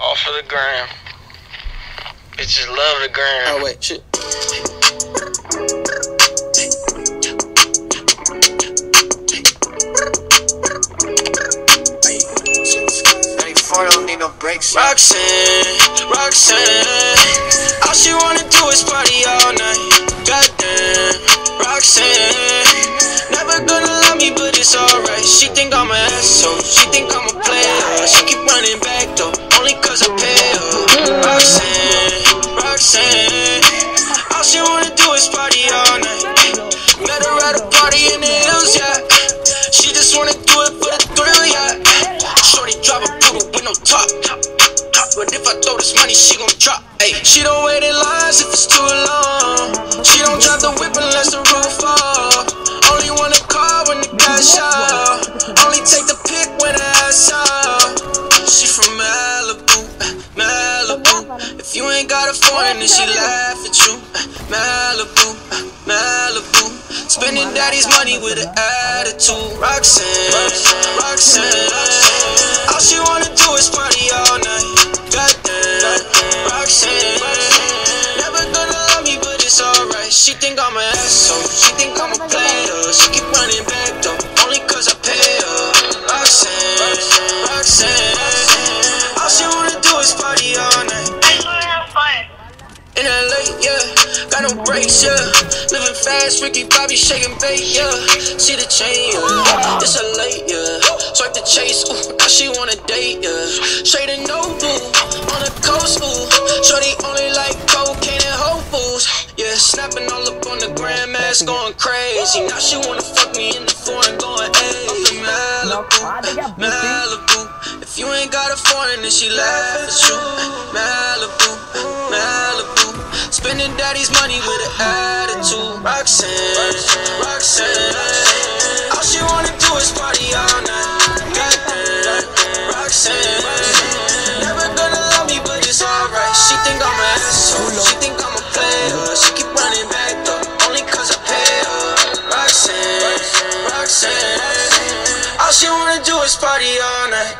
Off of the gram. Bitches love the gram. Oh wait, shit. don't need no breaks. Roxanne, Roxanne, all she wanna do is party only cause I pay her. Roxanne, Roxanne, all she wanna do is party all night. Met her at a party in the hills, yeah. She just wanna do it for the thrill, yeah. Shorty drive a poodle with no top. But if I throw this money, she gon' drop. Ay, she don't wait in lines if it's too long. She don't drive the whip unless the roof off. Only wanna call when the cash out. Only take the pic when the ass out. If you ain't got a foreign, then she laugh at you. Malibu, Malibu. Spending daddy's money with an attitude. Roxanne, Roxanne. All she wanna do is party all night. Goddamn, Roxanne. Never gonna love me, but it's alright. She think I'm an asshole. She think In LA, yeah, got no brakes, yeah. Living fast, Ricky Bobby Shake 'n Bake, yeah. See the chain, yeah. It's a late, yeah. Swipe the chase, ooh, now she wanna date, yeah. Straight and no boo, on the coast, ooh. Shorty only like cocaine and Whole Foods, yeah. Snapping all up on the grandmas, going crazy. Now she wanna fuck me in the foreign, going, hey. Malibu, Malibu. If you ain't got a foreign, then she laugh at you. Malibu. Spending daddy's money with an attitude. Roxanne, Roxanne. All she wanna do is party all night. Goddamn, Roxanne. Never gonna love me, but it's alright. She think I'm an asshole. She think I'm a player. She keep running back though, only cause I pay her. Roxanne, Roxanne. All she wanna do is party all night.